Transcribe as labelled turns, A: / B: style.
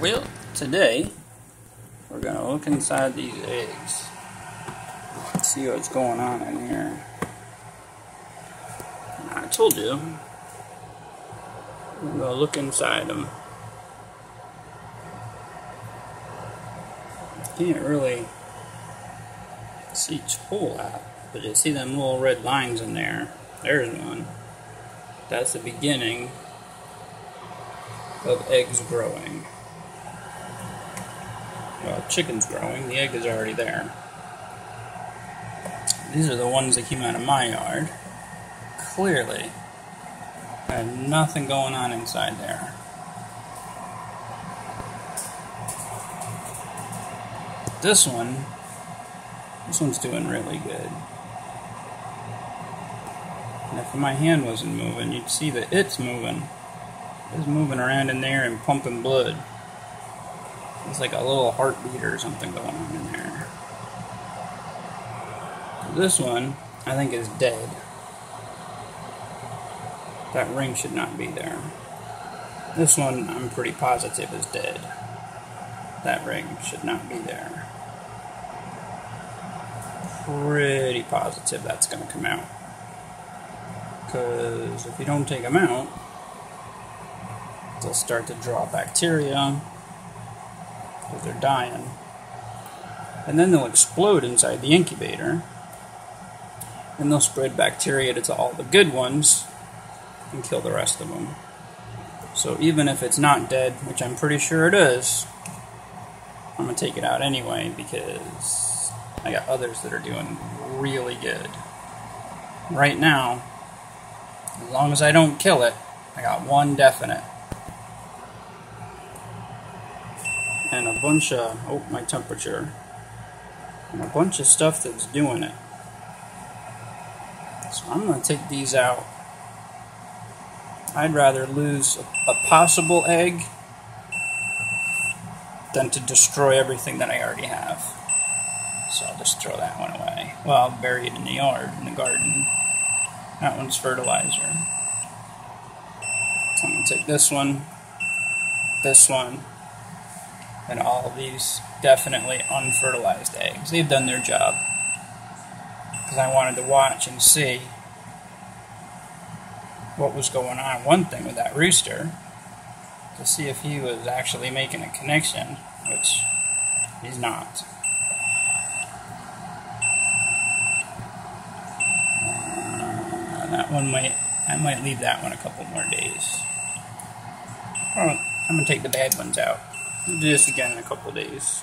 A: Well, today we're gonna look inside these eggs. See what's going on in here. I told you. We're gonna look inside them. Can't really see whole lot, but you see them little red lines in there. There's one. That's the beginning of eggs growing. Well, chicken's growing, the egg is already there. These are the ones that came out of my yard. Clearly, I have nothing going on inside there. This one, this one's doing really good. And if my hand wasn't moving, you'd see that it's moving. It's moving around in there and pumping blood. It's like a little heartbeat or something going on in there. This one, I think, is dead. That ring should not be there. This one, I'm pretty positive, is dead. That ring should not be there. Pretty positive that's going to come out. Because if you don't take them out, they'll start to draw bacteria because they're dying. And then they'll explode inside the incubator. And they'll spread bacteria to all the good ones and kill the rest of them. So even if it's not dead, which I'm pretty sure it is, I'm going to take it out anyway because I got others that are doing really good. Right now, as long as I don't kill it, I got one definite. And a bunch of, oh, my temperature, and a bunch of stuff that's doing it. So I'm to take these out. I'd rather lose a, a possible egg than to destroy everything that I already have. So I'll just throw that one away. Well, I'll bury it in the yard, in the garden. That one's fertilizer. I'm to take this one, this one, and all of these definitely unfertilized eggs. They've done their job. Because I wanted to watch and see what was going on. One thing with that rooster, to see if he was actually making a connection, which he's not. Uh, that one might, I might leave that one a couple more days. I'm going to take the bad ones out. Do this again in a couple days.